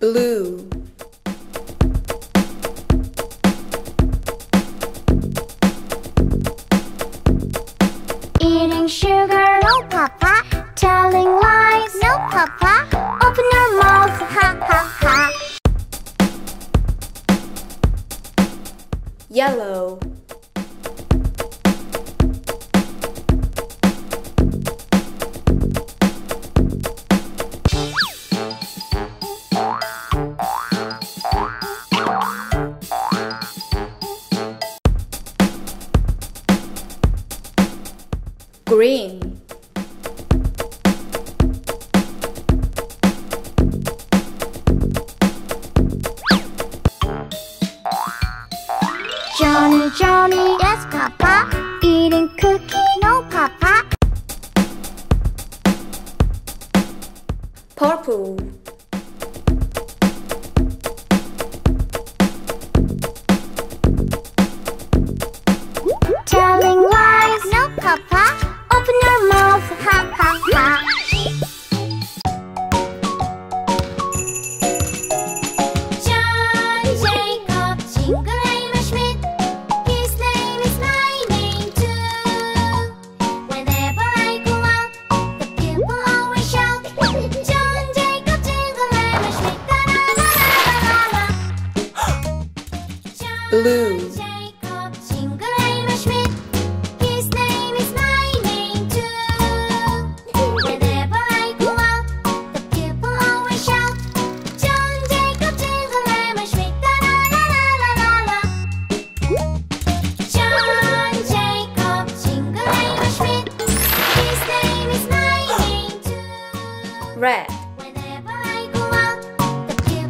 blue. Eating sugar, no papa. Telling lies, no papa. Open your mouth, ha ha ha. Yellow. green. Johnny, Johnny, yes, Papa. Eating cookie, no, Papa. Purple.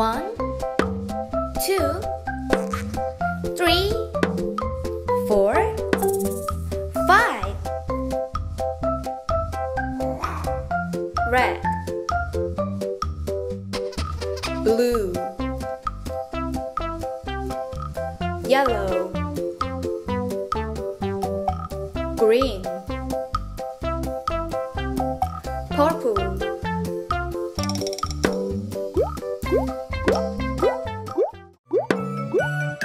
One, two, three, four, five. Red, blue, yellow, green.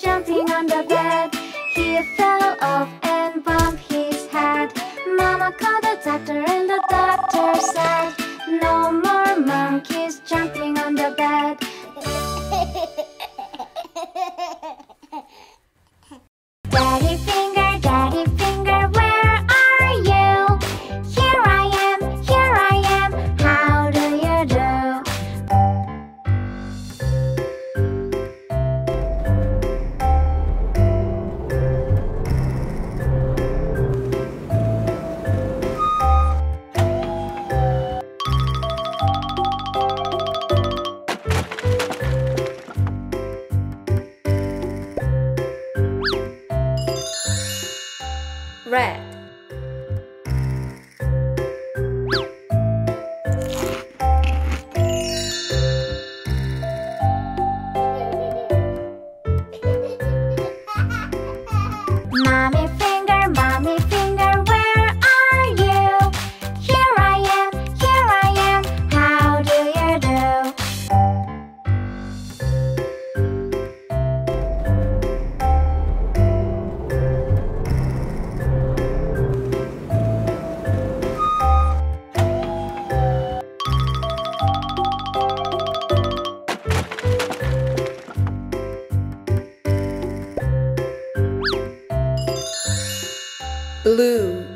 jumping on the bed. He fell off and bumped his head. Mama called the doctor and the doctor said, blue.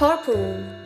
Purple.